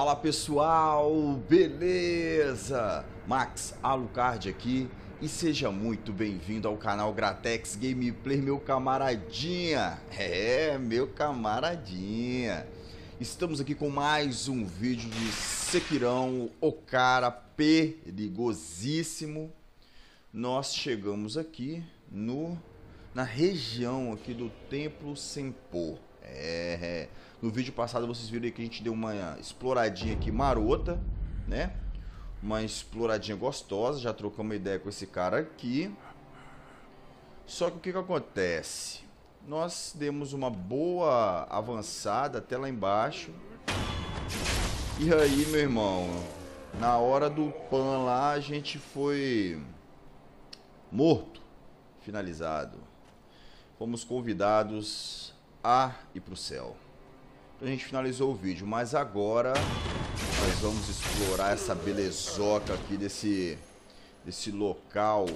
Fala pessoal, beleza? Max Alucard aqui e seja muito bem-vindo ao canal Gratex Gameplay, meu camaradinha. É, meu camaradinha. Estamos aqui com mais um vídeo de Sekirão, o cara perigosíssimo. Nós chegamos aqui no na região aqui do Templo Senpô. É, no vídeo passado vocês viram aí que a gente deu uma exploradinha aqui marota, né? Uma exploradinha gostosa, já trocamos uma ideia com esse cara aqui. Só que o que, que acontece? Nós demos uma boa avançada até lá embaixo. E aí, meu irmão, na hora do pan lá, a gente foi morto, finalizado. Fomos convidados a ir pro céu a gente finalizou o vídeo, mas agora nós vamos explorar essa belezoca aqui desse, desse local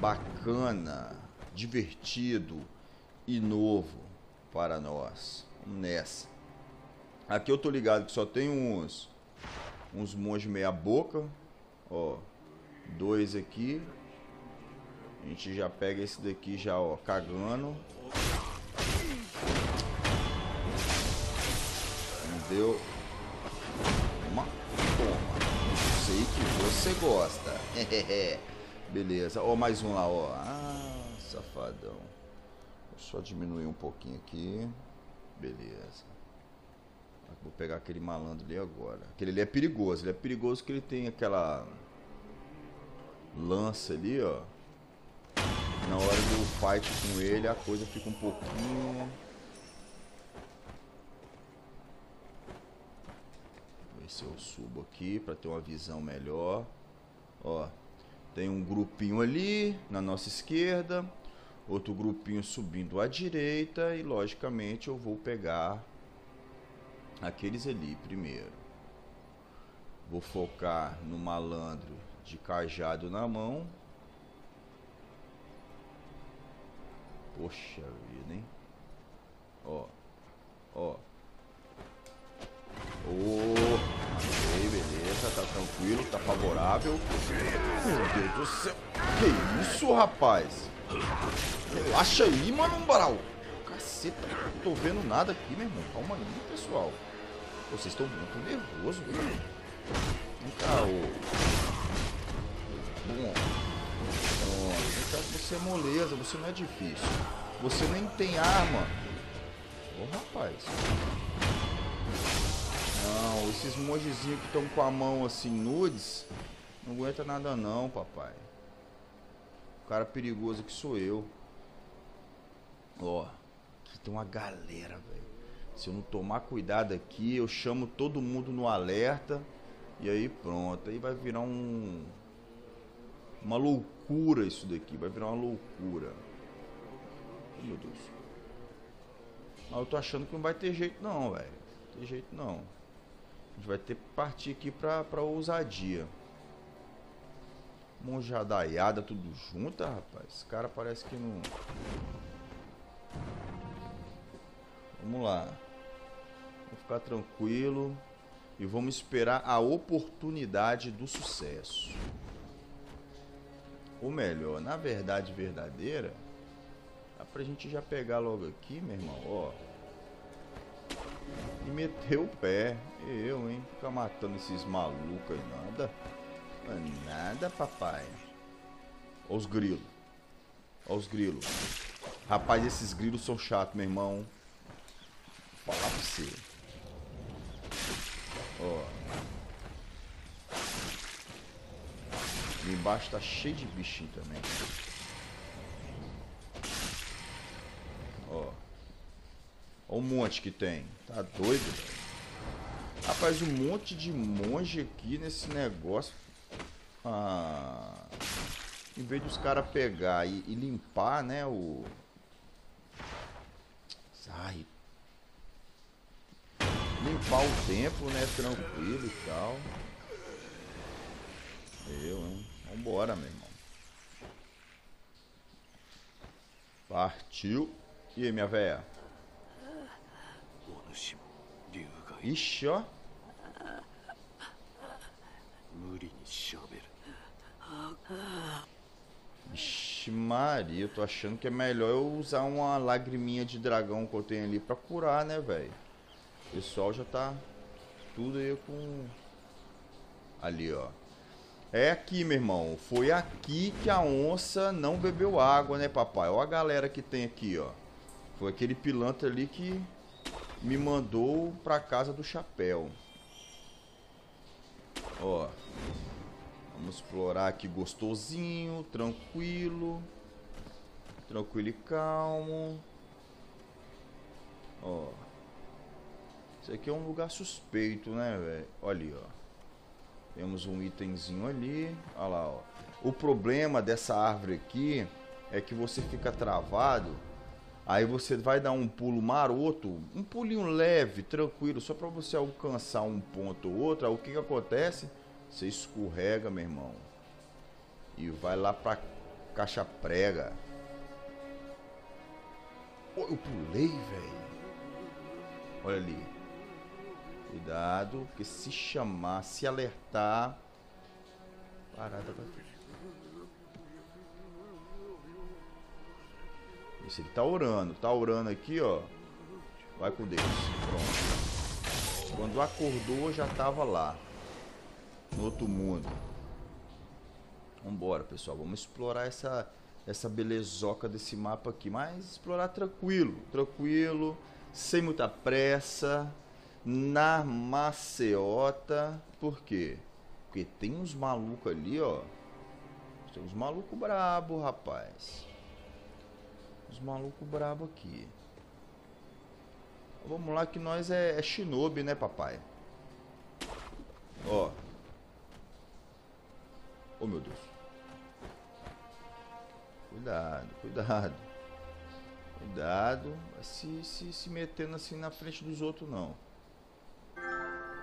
bacana, divertido e novo para nós. Vamos nessa. Aqui eu tô ligado que só tem uns uns monges meia boca, ó, dois aqui. A gente já pega esse daqui já, ó, cagando. Deu uma toma. Sei que você gosta. Beleza. Ó, mais um lá, ó. Ah, safadão. Vou só diminuir um pouquinho aqui. Beleza. Vou pegar aquele malandro ali agora. Aquele ali é perigoso. Ele é perigoso que ele tem aquela lança ali, ó. Na hora do fight com ele, a coisa fica um pouquinho ver se eu subo aqui para ter uma visão melhor. Ó, tem um grupinho ali na nossa esquerda, outro grupinho subindo à direita e logicamente eu vou pegar aqueles ali primeiro. Vou focar no malandro de cajado na mão. Poxa vida, hein? Ó, ó. Oh, ok, beleza, tá tranquilo, tá favorável. Meu Deus do céu. Que isso, rapaz? Relaxa aí, mano, Umbral. Caceta, não tô vendo nada aqui, meu irmão. Calma aí, pessoal. Vocês estão muito nervosos, velho. Vem cá, ô. Bom. Você é moleza, você não é difícil. Você nem tem arma. Ô, rapaz. Não, esses mongezinhos que estão com a mão assim nudes, não aguenta nada não, papai. O cara perigoso que sou eu. Ó, aqui tem uma galera, velho. Se eu não tomar cuidado aqui, eu chamo todo mundo no alerta. E aí pronto, aí vai virar um uma loucura isso daqui, vai virar uma loucura. Meu Deus. Mas eu tô achando que não vai ter jeito não, velho. Tem jeito não. A gente vai ter que partir aqui pra, pra ousadia. Monjadaiada, tudo junto, rapaz. Esse cara parece que não. Vamos lá. Vamos ficar tranquilo. E vamos esperar a oportunidade do sucesso. Ou melhor, na verdade verdadeira, dá pra gente já pegar logo aqui, meu irmão, ó e meteu o pé. Eu, hein? Ficar matando esses malucos aí, nada. Nada, papai. Olha os grilos. Olha os grilos. Rapaz, esses grilos são chatos, meu irmão. Vou falar pra você. Ó. Ali embaixo tá cheio de bichinho também. Olha o monte que tem. Tá doido? Rapaz, um monte de monge aqui nesse negócio. Ah, em vez dos caras pegar e, e, limpar, né, o... Ai. Limpar o templo, né, tranquilo e tal. Eu, hein. Vambora, meu irmão. Partiu. E aí, minha véia? Ixi, ó. Ixi, Maria, eu tô achando que é melhor eu usar uma lagriminha de dragão que eu tenho ali pra curar, né, velho? O pessoal já tá tudo aí com... Ali, ó. É aqui, meu irmão. Foi aqui que a onça não bebeu água, né, papai? Olha a galera que tem aqui, ó. Foi aquele pilantra ali que me mandou pra casa do chapéu. Ó. Vamos explorar aqui gostosinho, tranquilo. Tranquilo e calmo. Ó. Isso aqui é um lugar suspeito, né, velho? Olha ali, ó. Temos um itemzinho ali. Olha lá, ó. O problema dessa árvore aqui é que você fica travado. Aí você vai dar um pulo maroto, um pulinho leve, tranquilo, só para você alcançar um ponto ou outro. O que, que acontece? Você escorrega, meu irmão. E vai lá pra caixa prega. Pô, eu pulei, velho. Olha ali. Cuidado, porque se chamar, se alertar. Parada vai. Isso, ele tá orando. Tá orando aqui, ó. Vai com Deus. Pronto. Quando acordou, já tava lá. No outro mundo. Vambora, pessoal. Vamos explorar essa, essa belezoca desse mapa aqui. Mas explorar tranquilo. Tranquilo. Sem muita pressa. Na maceota. Por quê? Porque tem uns malucos ali, ó. Tem uns malucos brabo, rapaz. Os malucos brabo aqui. Vamos lá que nós é, é shinobi, né, papai? Ó. Oh, meu Deus. Cuidado, cuidado. Cuidado. Se, se, se metendo assim na frente dos outros, não.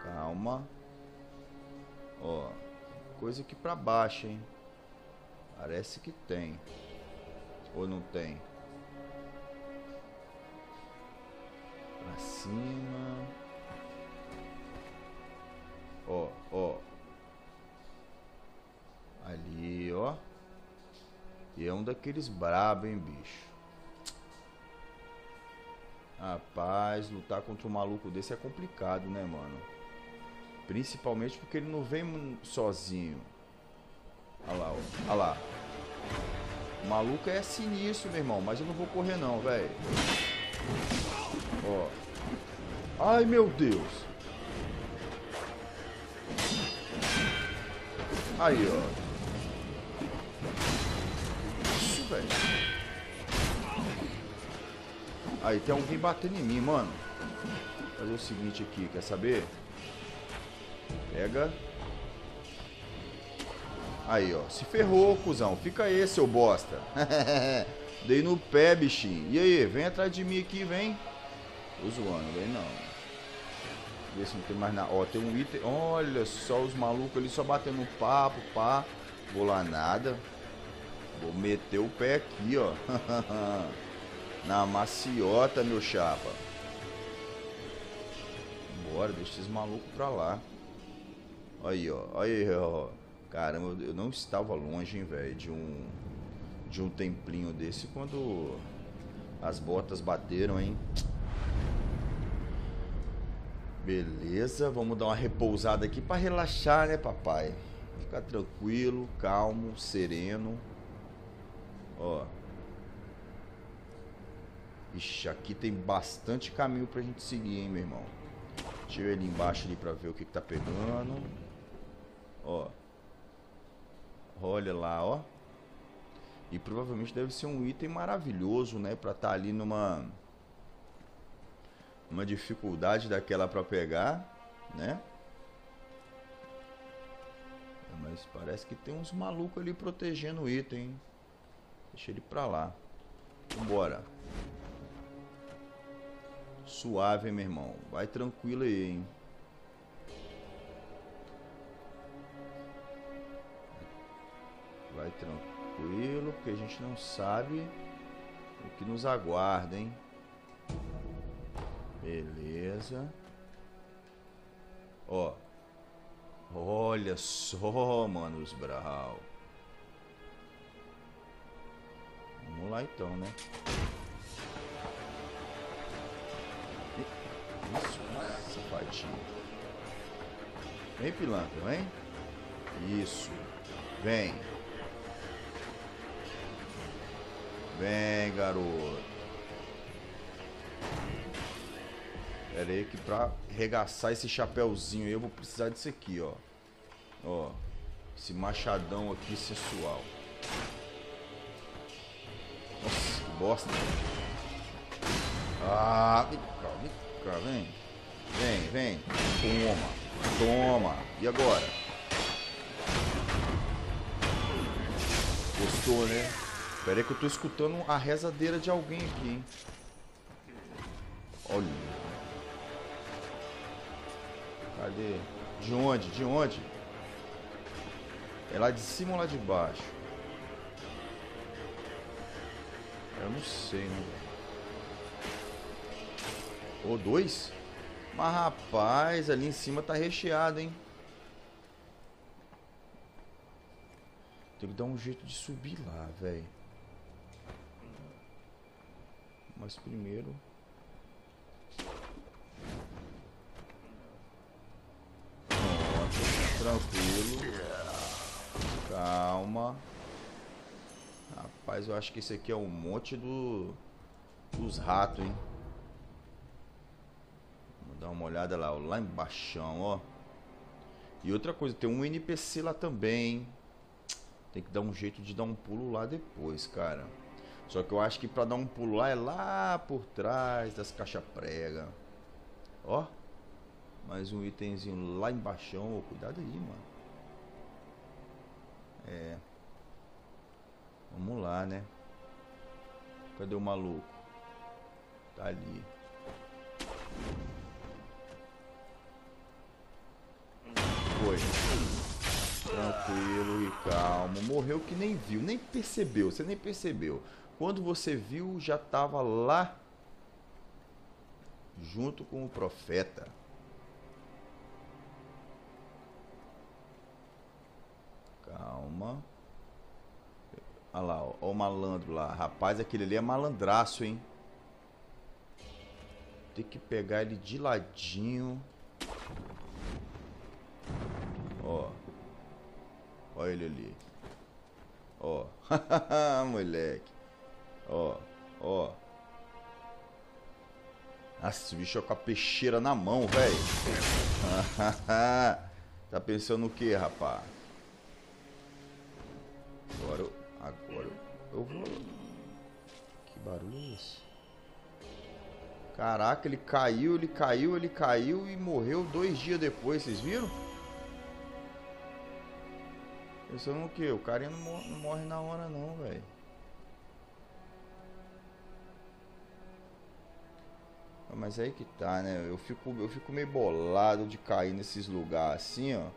Calma. Ó. Coisa aqui pra baixo, hein. Parece que tem. Ou não tem? Pra cima. Ó, ó. Ali, ó. E é um daqueles brabo, hein, bicho. Rapaz, lutar contra um maluco desse é complicado, né, mano? Principalmente porque ele não vem sozinho. Olha lá, ó. Olha lá. O maluco é sinistro, meu irmão. Mas eu não vou correr não, velho. Ó. Ai, meu Deus. Aí, ó. Isso, velho. Aí, tem alguém batendo em mim, mano. Fazer o seguinte aqui, quer saber? Pega. Aí, ó. Se ferrou, cuzão. Fica aí, seu bosta. Dei no pé, bichinho. E aí, vem atrás de mim aqui, vem. Tô zoando, vem não. Ver se não tem mais nada. Ó, tem um item. Olha só os malucos ali só batendo papo, pá. Vou lá nada. Vou meter o pé aqui, ó. Na maciota, meu chapa. Bora, deixa esses malucos pra lá. Aí, ó. Aí, ó. Caramba, eu não estava longe, hein, velho, de um de um templinho desse quando as botas bateram, hein? Beleza, vamos dar uma repousada aqui para relaxar, né, papai? Ficar tranquilo, calmo, sereno. Ó. Ixi, aqui tem bastante caminho pra gente seguir, hein, meu irmão. Ir ali embaixo ali pra ver o que, que tá pegando. Ó. Olha lá, ó. E provavelmente deve ser um item maravilhoso, né? Pra estar tá ali numa... Uma dificuldade daquela pra pegar, né? Mas parece que tem uns malucos ali protegendo o item? Deixa ele pra lá. Vambora. Suave, hein, meu irmão. Vai tranquilo aí, hein? Vai tranquilo, porque a gente não sabe o que nos aguarda, hein? Beleza. Ó. Olha só, mano, os Brau. Vamos lá então, né? Isso, safadinho. Vem, pilantra, vem. Isso. Vem. Vem, garoto. Pera aí que pra regaçar esse chapéuzinho aí eu vou precisar disso aqui, ó. Ó. Esse machadão aqui sensual. Nossa, que bosta. Ah, vem cá, vem cá, vem. Vem, vem. Toma. Toma. E agora? Gostou, né? Pera aí que eu tô escutando a rezadeira de alguém aqui, hein? Olha. Cadê? De onde? De onde? É lá de cima ou lá de baixo? Eu não sei, né? Ou dois? Mas rapaz, ali em cima tá recheado, hein? Tem que dar um jeito de subir lá, velho. Mas primeiro tranquilo. Calma. Rapaz, eu acho que esse aqui é um monte do dos ratos, hein? Vamos dar uma olhada lá, lá embaixo, ó. E outra coisa, tem um NPC lá também, hein? Tem que dar um jeito de dar um pulo lá depois, cara. Só que eu acho que pra dar um pulo lá é lá por trás das caixas prega. Ó. Mais um itemzinho lá embaixo. Oh, cuidado aí, mano. É. Vamos lá, né? Cadê o maluco? Tá ali. Foi. Tranquilo e calmo. Morreu que nem viu, nem percebeu. Você nem percebeu. Quando você viu, já tava lá junto com o profeta. Calma. Olha lá, ó, ó, o malandro lá. Rapaz, aquele ali é malandraço, hein? Tem que pegar ele de ladinho. Ó. Ó ele ali. Ó. Moleque. Ó. Ó. Nossa, esse bicho é com a peixeira na mão, velho. tá pensando o que, rapaz? Agora eu, agora eu vou. Que barulho é esse? Caraca, ele caiu, ele caiu, ele caiu e morreu dois dias depois, vocês viram? Pensando o que? O carinha não morre, não morre na hora não, velho. Ah, mas aí que tá, né? Eu fico, eu fico meio bolado de cair nesses lugares assim, ó.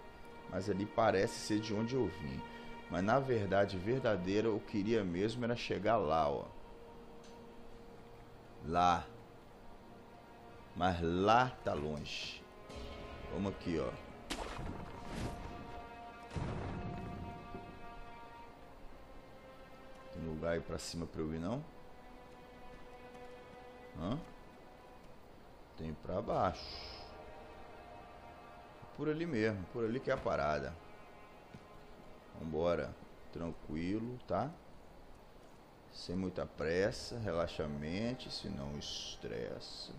Mas ali parece ser de onde eu vim. Mas na verdade verdadeira, eu queria mesmo era chegar lá, ó. Lá. Mas lá tá longe. Vamos aqui, ó. Tem lugar aí pra cima pra eu ir, não? Hã? Tem pra baixo. Por ali mesmo, por ali que é a parada. Vambora. Tranquilo, tá? Sem muita pressa, relaxa mente, senão estressa.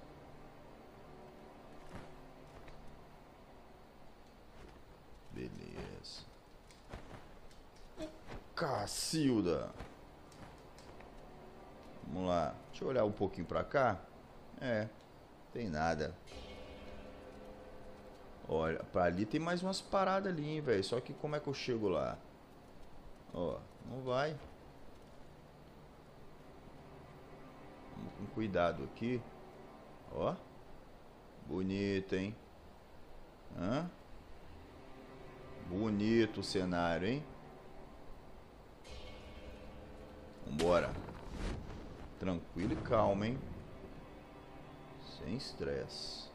Beleza. Cacilda. Vamos lá. Deixa eu olhar um pouquinho pra cá. É, tem nada. Olha, pra ali tem mais umas paradas ali, velho. Só que como é que eu chego lá? Ó, não vai. Vamos com cuidado aqui. Ó. Bonito, hein? Hã? Bonito o cenário, hein? Vambora. Tranquilo e calmo, hein? Sem estresse.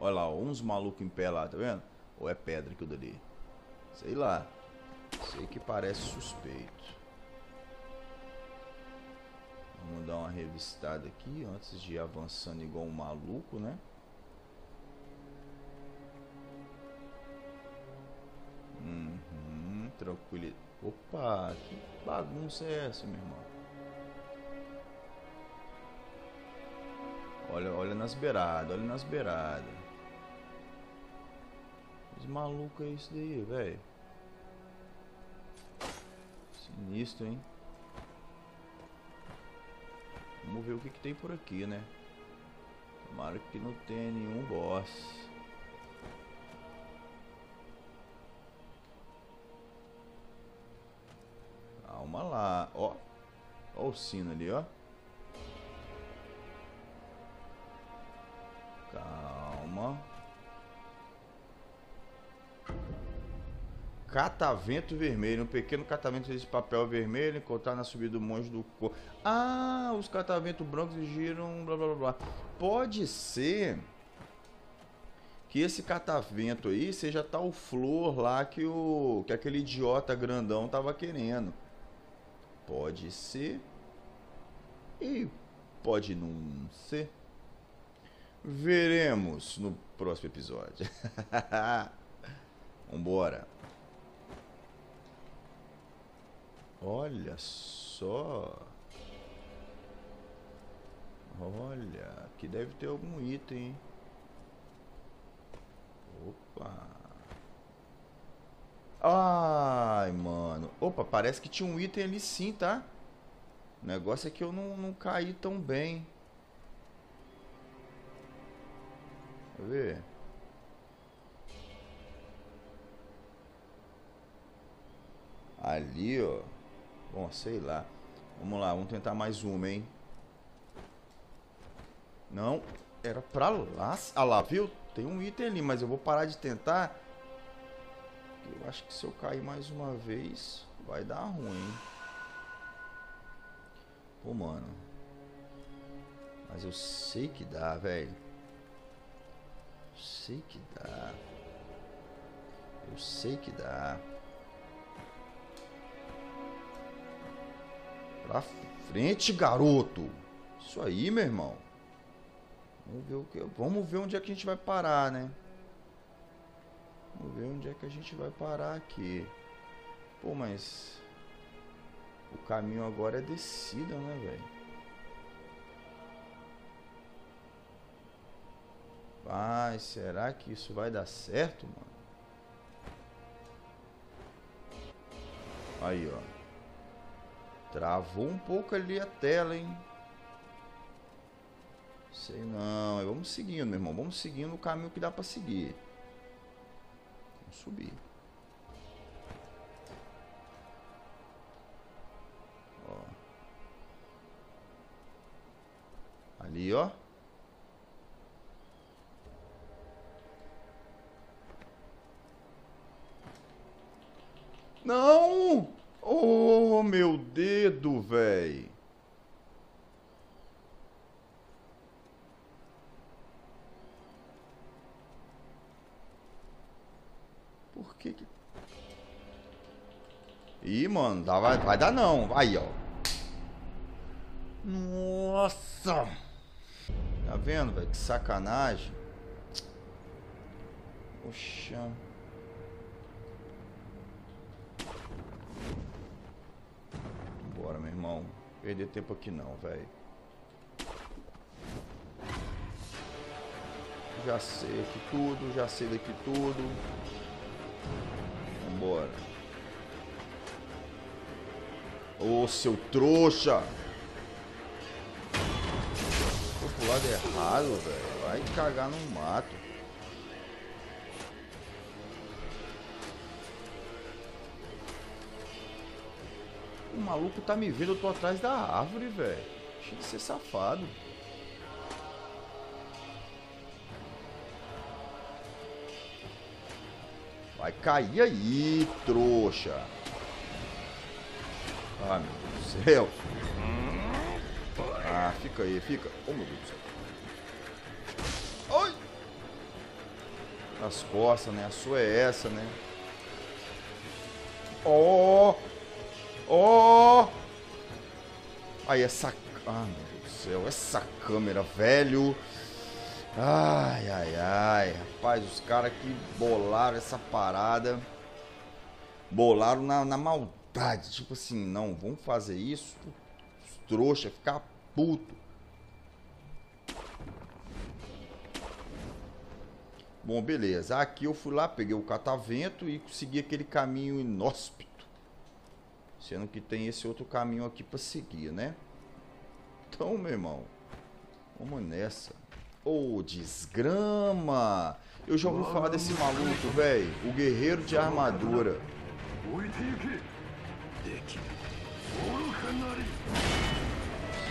Olha lá, uns malucos em pé lá, tá vendo? Ou é pedra aquilo dali? Sei lá. Sei que parece suspeito. Vamos dar uma revistada aqui antes de ir avançando igual um maluco, né? Uhum, tranquilo. Opa, que bagunça é essa, meu irmão? Olha, olha nas beiradas, olha nas beiradas. Os malucos é isso daí, velho. Sinistro, hein? Vamos ver o que, que tem por aqui, né? Tomara que não tenha nenhum boss. Calma lá, ó. Ó o sino ali, ó. Catavento vermelho, um pequeno catavento de papel vermelho encontrar na subida do monge do cor. Ah, os cataventos brancos giram, blá blá blá. Pode ser que esse catavento aí seja tal flor lá que o que aquele idiota grandão tava querendo. Pode ser e pode não ser. Veremos no próximo episódio. Vambora. Olha só. Olha, aqui deve ter algum item. Opa. Ai, mano. Opa, parece que tinha um item ali sim, tá? O negócio é que eu não, não caí tão bem. Eu ver. Ali, ó. Bom, sei lá. Vamos lá, vamos tentar mais uma, hein? Não, era pra lá. Ah lá, viu? Tem um item ali, mas eu vou parar de tentar. Eu acho que se eu cair mais uma vez, vai dar ruim. Pô, mano. Mas eu sei que dá, velho. Sei que dá. Eu sei que dá. Pra frente, garoto. Isso aí, meu irmão. Vamos ver o que, vamos ver onde é que a gente vai parar, né? Vamos ver onde é que a gente vai parar aqui. Pô, mas o caminho agora é descida, né, velho? Vai, será que isso vai dar certo, mano? Aí, ó. Travou um pouco ali a tela, hein? Sei não. Vamos seguindo, meu irmão. Vamos seguindo o caminho que dá pra seguir. Vamos subir. Ó. Ali, ó. Não! Oh, meu dedo, véi. Por que que... Ih, mano, dá, vai, vai dar não. Aí, ó. Nossa! Tá vendo, velho? Que sacanagem. Poxa. Bora, meu irmão. Perder tempo aqui não, velho. Já sei aqui tudo, já sei daqui tudo. Vambora. Ô, seu trouxa! Tô pro lado errado, velho. Vai cagar no mato. O maluco tá me vendo, eu tô atrás da árvore, velho. Deixa de ser safado. Vai cair aí, trouxa. Ah, meu Deus do céu. Ah, fica aí, fica. Oh, meu Deus do céu. Ai! As costas, né? A sua é essa, né? Oh! Ó! Oh! Aí essa... Ah, meu Deus do céu. Essa câmera, velho. Ai, ai, ai. Rapaz, os caras que bolaram essa parada. Bolaram na, na maldade. Tipo assim, não, vamos fazer isso. Os trouxa, ficar puto. Bom, beleza. Aqui eu fui lá, peguei o catavento e segui aquele caminho inóspito. Sendo que tem esse outro caminho aqui para seguir, né? Então, meu irmão, vamos nessa. Ô, oh, desgrama! Eu já ouvi falar desse maluco, velho. O guerreiro de armadura.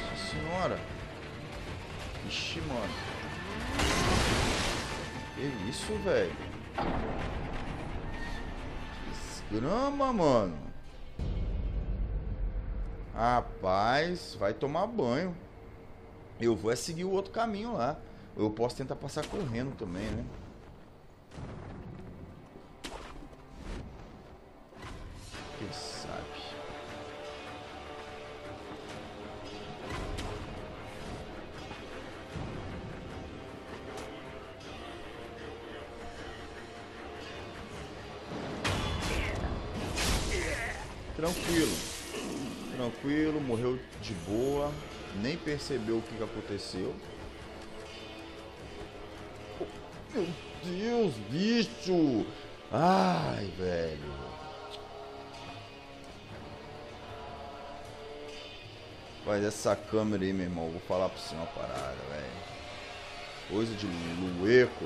Nossa senhora. Ixi, mano. Que isso, velho? Desgrama, mano. Rapaz, vai tomar banho. Eu vou é seguir o outro caminho lá. Eu posso tentar passar correndo também, né? Sabe? Tranquilo, morreu de boa. Nem percebeu o que aconteceu. Meu Deus, bicho! Ai, velho. Mas essa câmera aí, meu irmão, vou falar pra você uma parada, velho. Coisa de lueco.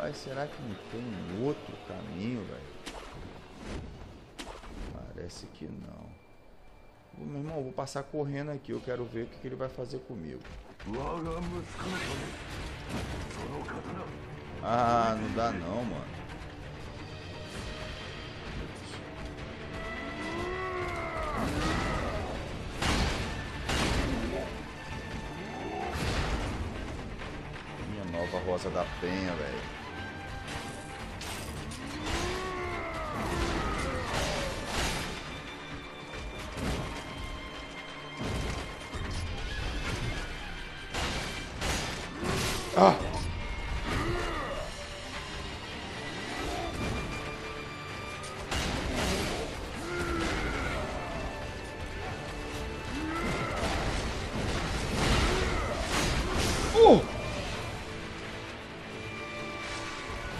Rapaz, será que não tem um outro caminho, velho? Parece que não. Meu irmão, vou passar correndo aqui. Eu quero ver o que, que ele vai fazer comigo. Ah, não dá não, mano. Minha nova Rosa da Penha, velho.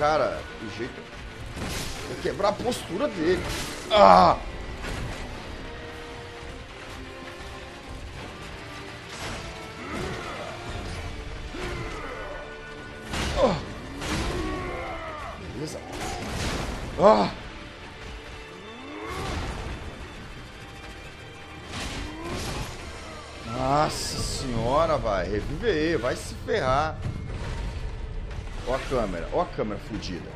Cara, o jeito é quebrar a postura dele. Ah! Ah! Nossa senhora, vai. Reviver, vai se ferrar. Ó a câmera, ó a câmera fodida.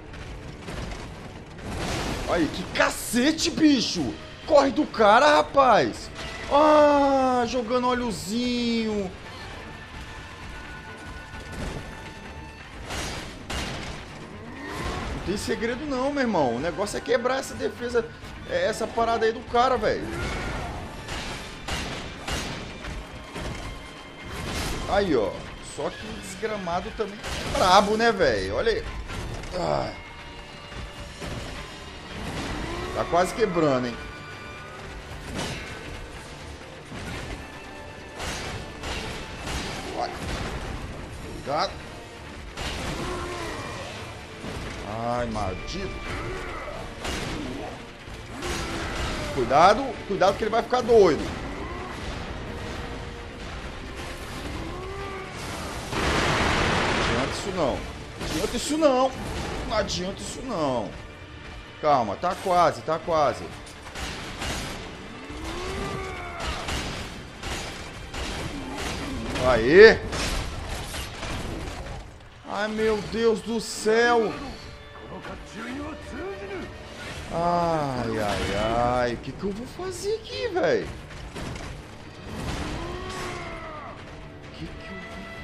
Aí, que cacete, bicho! Corre do cara, rapaz! Ah, jogando óleozinho. tem segredo não, meu irmão. O negócio é quebrar essa defesa, é, essa parada aí do cara, velho. Aí, ó. Só que desgramado também é brabo, né, velho? Olha aí. Ah. Tá quase quebrando, hein? Cuidado. Ai, maldito. Cuidado, cuidado que ele vai ficar doido. Não adianta isso não. Não adianta isso não. Calma, tá quase, tá quase. Aê! Ai, meu Deus do céu! Ai, ai, ai. O que, que eu vou fazer aqui, velho?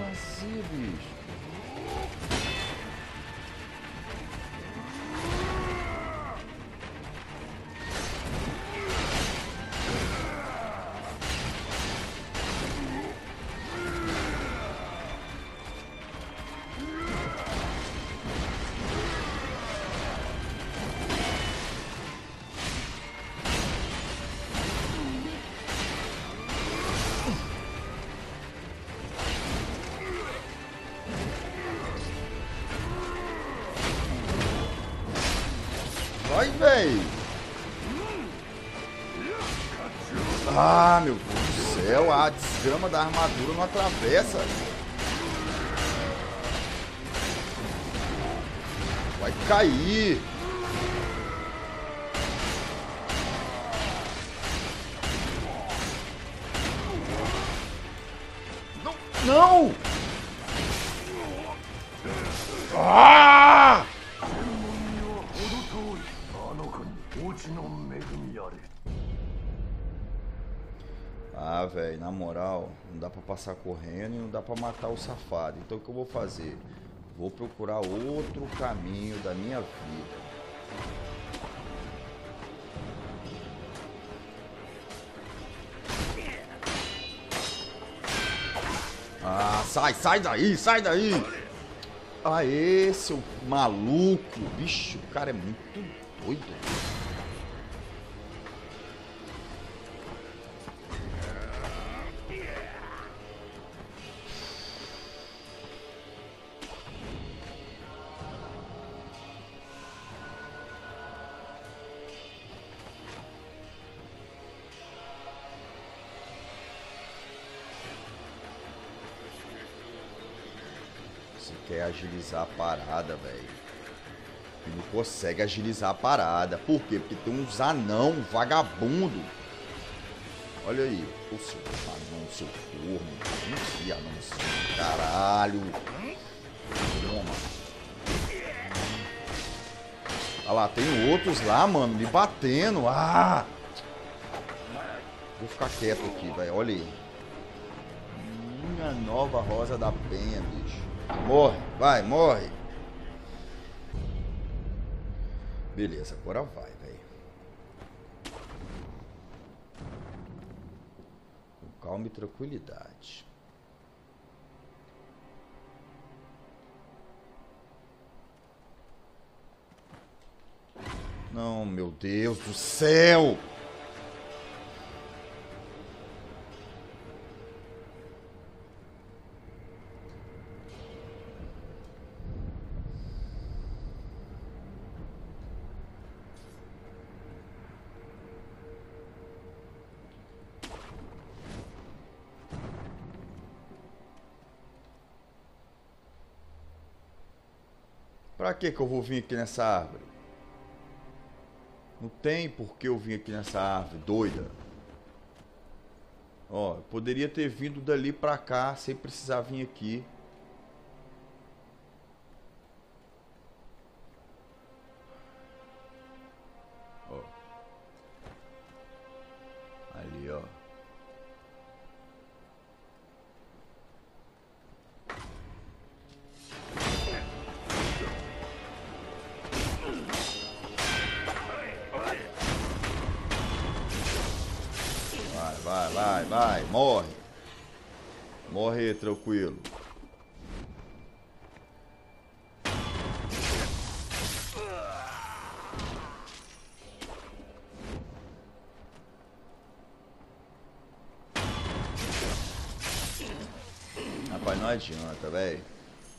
fazer, bicho? Céu. A desgrama da armadura não atravessa. Vai cair. Não! Não! Passar correndo e não dá pra matar o safado. Então o que eu vou fazer? Vou procurar outro caminho da minha vida. Ah, sai, sai daí, sai daí! Aê, seu maluco! Bicho, o cara é muito doido. Agilizar a parada, velho. E não consegue agilizar a parada. Por quê? Porque tem uns anão vagabundo. Olha aí. O seu anão, seu corno. Ih, anãozinho. Caralho. Toma. Olha lá, tem outros lá, mano, me batendo. Ah! Vou ficar quieto aqui, velho. Olha aí. Minha nova rosa da penha, bicho. Morre, vai, morre. Beleza, agora vai, velho. Com calma e tranquilidade. Não, meu Deus do céu! Que que eu vou vir aqui nessa árvore? Não tem por que eu vir aqui nessa árvore, doida. Ó, poderia ter vindo dali pra cá sem precisar vir aqui. Vai, vai, morre. Morre tranquilo. Rapaz, não adianta, velho.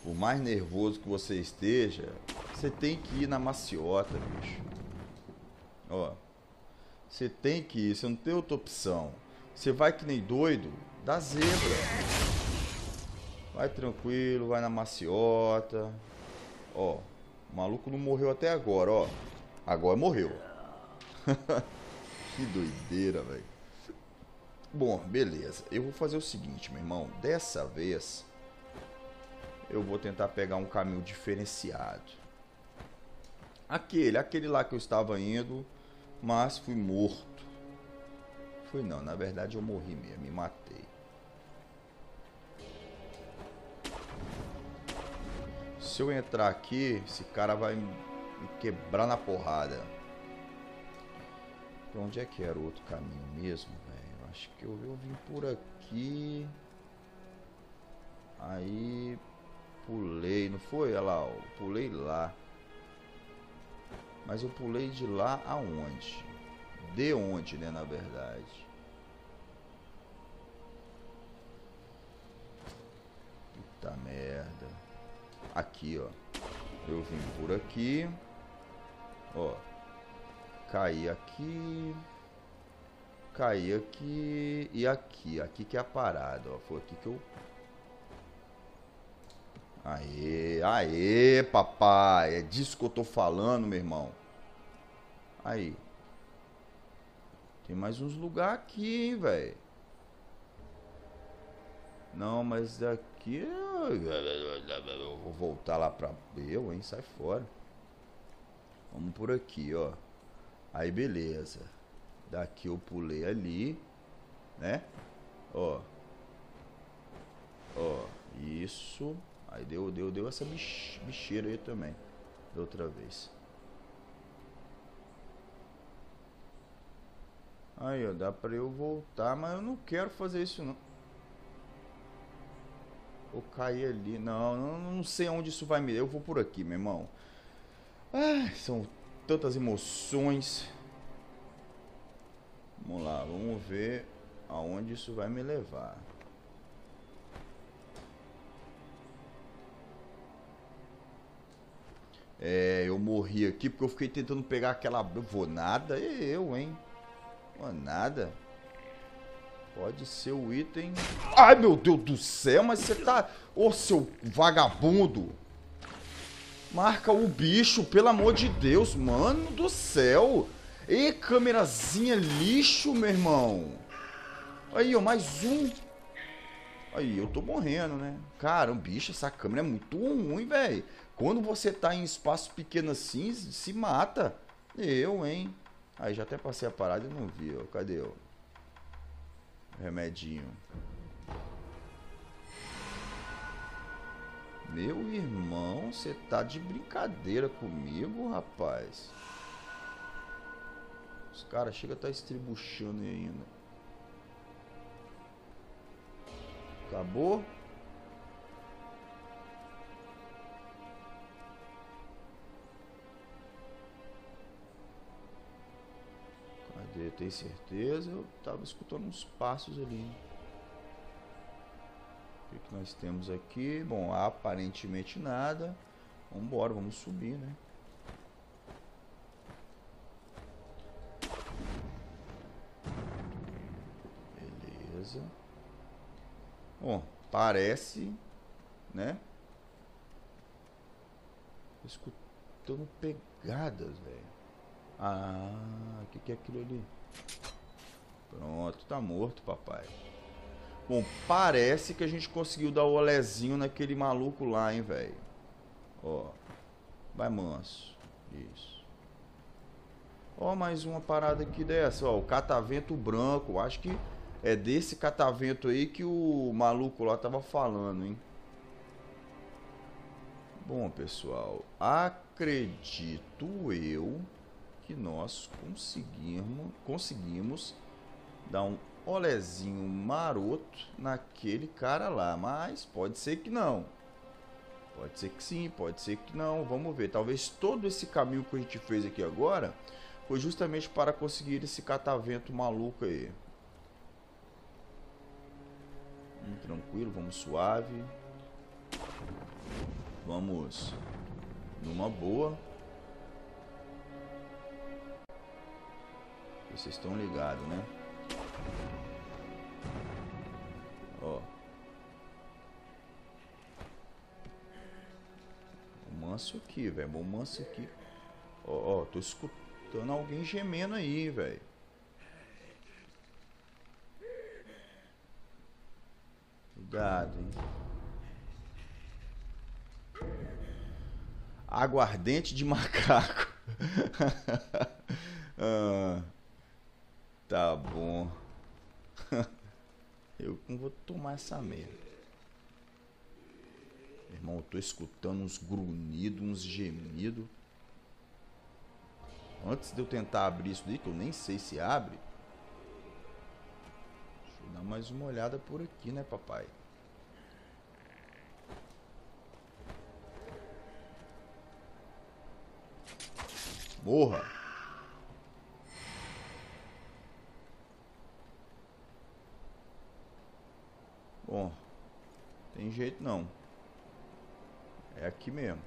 Por mais nervoso que você esteja, você tem que ir na maciota, bicho. Ó. Você tem que ir, você não tem outra opção. Você vai que nem doido, dá zebra. Vai tranquilo, vai na maciota. Ó, o maluco não morreu até agora, ó. Agora morreu. que doideira, velho. Bom, beleza. Eu vou fazer o seguinte, meu irmão. Dessa vez, eu vou tentar pegar um caminho diferenciado. Aquele, aquele lá que eu estava indo, mas fui morto. Fui não, na verdade eu morri mesmo, me matei. se eu entrar aqui, esse cara vai me quebrar na porrada. Pra onde é que era o outro caminho mesmo, velho? Acho que eu, eu vim por aqui. Aí pulei, não foi? Olha lá, eu pulei lá. Mas eu pulei de lá aonde? De onde, né, na verdade? Puta merda. Aqui, ó. Eu vim por aqui. Ó. Caí aqui. Caí aqui. E aqui. Aqui que é a parada, ó. Foi aqui que eu... Aê, aê, papai. É disso que eu tô falando, meu irmão. Aí. Tem mais uns lugares aqui, velho. Não, mas daqui eu vou voltar lá pra eu, hein? Sai fora. Vamos por aqui, ó. Aí beleza. Daqui eu pulei ali, né? Ó. Ó, isso. Aí deu, deu, deu essa bicheira aí também. Da outra vez. Aí, ó, dá pra eu voltar, mas eu não quero fazer isso não. Ou cair ali. Não, não, não sei aonde isso vai me. Eu vou por aqui, meu irmão. Ai, são tantas emoções. Vamos lá, vamos ver aonde isso vai me levar. É, eu morri aqui porque eu fiquei tentando pegar aquela. Eu vou nada, eu, hein? Nada. Pode ser o item. Ai, meu Deus do céu, mas você tá. Ô, oh, seu vagabundo! Marca o bicho, pelo amor de Deus, mano do céu! E câmerazinha lixo, meu irmão! Aí, ó, mais um. Aí, eu tô morrendo, né? Cara, um bicho, essa câmera é muito ruim, velho. Quando você tá em espaço pequeno assim, se mata. Eu, hein? Aí já até passei a parada e não vi, ó. Cadê eu? Remedinho. Meu irmão, você tá de brincadeira comigo, rapaz. Os caras chegam a estar tá estribuchando ainda. Acabou? Cadê? Tem certeza? Eu tava escutando uns passos ali. O que, que nós temos aqui? Bom, aparentemente nada. Vamos embora, vamos subir, né? Beleza. Bom, parece, né? Escutando pegadas, velho. Ah, o que, que é aquilo ali? Pronto, tá morto, papai. Bom, parece que a gente conseguiu dar o olezinho naquele maluco lá, hein, velho. Ó. Vai manso. Isso. Ó, mais uma parada aqui dessa, ó. O catavento branco. Acho que é desse catavento aí que o maluco lá tava falando, hein. Bom, pessoal. Acredito eu que nós conseguimos, conseguimos dar um olezinho maroto naquele cara lá, mas pode ser que não. Pode ser que sim, pode ser que não. Vamos ver. Talvez todo esse caminho que a gente fez aqui agora foi justamente para conseguir esse catavento maluco aí. Hum, tranquilo, vamos suave. Vamos numa boa. Vocês estão ligados, né? Ó. O manso aqui, velho. O manso aqui. Ó, ó, tô escutando alguém gemendo aí, velho. Cuidado, hein? Aguardente de macaco. ah. Tá bom. Eu não vou tomar essa merda. Irmão, eu tô escutando uns grunhidos, uns gemidos. Antes de eu tentar abrir isso daí, que eu nem sei se abre. Deixa eu dar mais uma olhada por aqui, né, papai? Morra! Bom, tem jeito não. É aqui mesmo.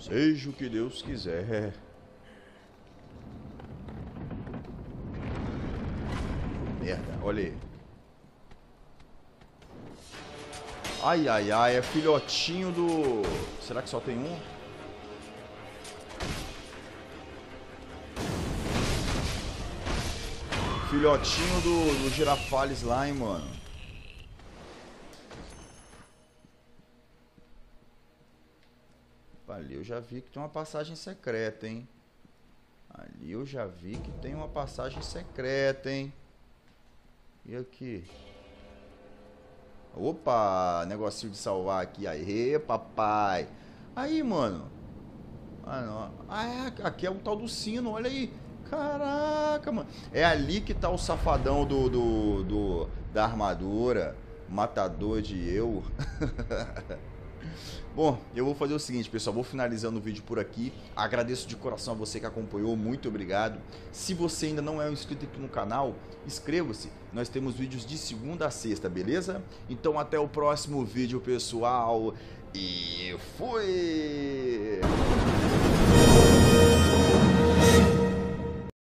Seja o que Deus quiser. Merda, olha aí. Ai, ai, ai, é filhotinho do... Será que só tem um? Filhotinho do, do Girafales lá, hein, mano. Ali eu já vi que tem uma passagem secreta, hein. Ali eu já vi que tem uma passagem secreta, hein. E aqui? Opa, negocinho de salvar aqui. Aê, papai. Aí, mano. Ah, não. Ah, é, aqui é o tal do sino, olha aí. Caraca, mano. É ali que tá o safadão do, do, do da armadura. Matador de eu. Bom, eu vou fazer o seguinte, pessoal, vou finalizando o vídeo por aqui. Agradeço de coração a você que acompanhou, muito obrigado. Se você ainda não é um inscrito aqui no canal, inscreva-se. Nós temos vídeos de segunda a sexta, beleza? Então até o próximo vídeo, pessoal. E fui!